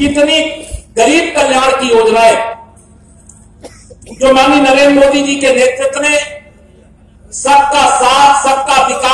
कितनी गरीब कल्याण की योजनाएँ जो माननीय नरेंद्र मोदी जी के नेतृत्व में सबका साथ